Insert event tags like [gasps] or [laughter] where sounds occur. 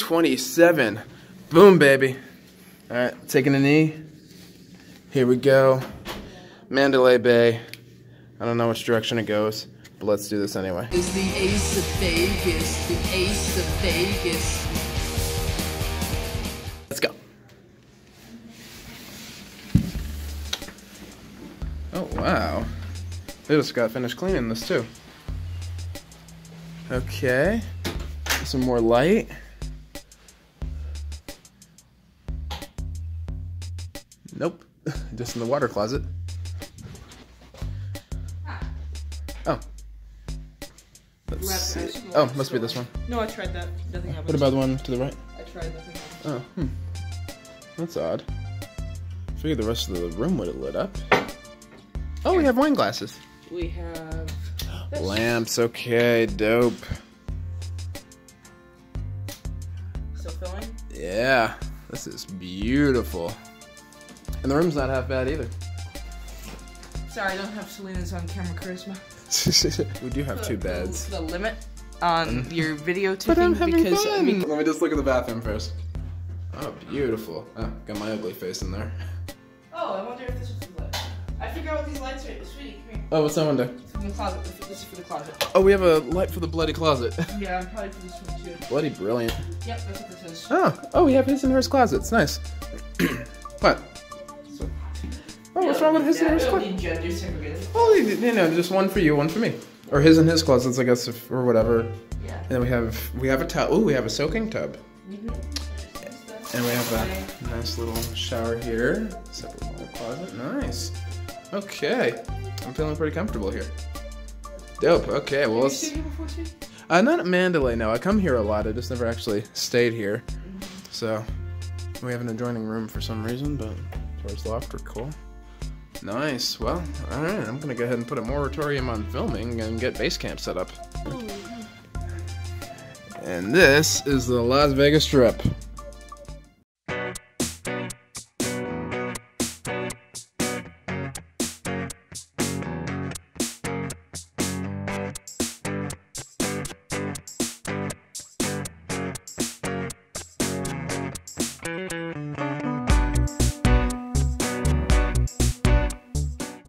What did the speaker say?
27. Boom, baby. All right, taking a knee. Here we go. Mandalay Bay. I don't know which direction it goes, but let's do this anyway. Is the ace of Vegas, the ace of Vegas. Let's go. Oh, wow. They just got finished cleaning this too. Okay. Some more light. Nope. [laughs] Just in the water closet. Oh. Let's see. Oh, must be this one. No, I tried that. Nothing happened. What about the one to the right? I tried nothing happened. Oh, hmm. That's odd. I Figured the rest of the room would have lit up. Oh, we have wine glasses. We have. [gasps] this. Lamps, okay, dope. Still filling? Yeah, this is beautiful. And the room's not half bad either. Sorry, I don't have Selena's on camera charisma. [laughs] we do have two beds. The limit on mm-hmm. your video But I'm having because I fun. mean, Let me just look at the bathroom first. Oh, beautiful. Oh, got my ugly face in there. Oh, I wonder if this was lit. I figure out what these lights are. Sweetie, come here. Oh, what's that one do? From the closet. This is for the closet. Oh, we have a light for the bloody closet. [laughs] Yeah, I'm probably for this one too. bloody brilliant. Yep, that's what this is. Oh, oh, we have his and hers closets. Nice. [clears throat] what? Oh, what's wrong with his and hers Yeah, closet? gender segregated. Well, you know, just one for you, one for me, or his and his closets, I guess, if, or whatever. Yeah. And then we have we have a tub. Oh, we have a soaking tub, Mm-hmm. and we have a nice little shower here. Separate little closet. Nice. Okay, I'm feeling pretty comfortable here. Dope. Okay, well Have you let's. before too? Uh, not at Mandalay. No, I come here a lot. I just never actually stayed here. So we have an adjoining room for some reason, but towards the loft are cool. Nice. Well, all right. I'm gonna go ahead and put a moratorium on filming and get base camp set up. And this is the Las Vegas Strip.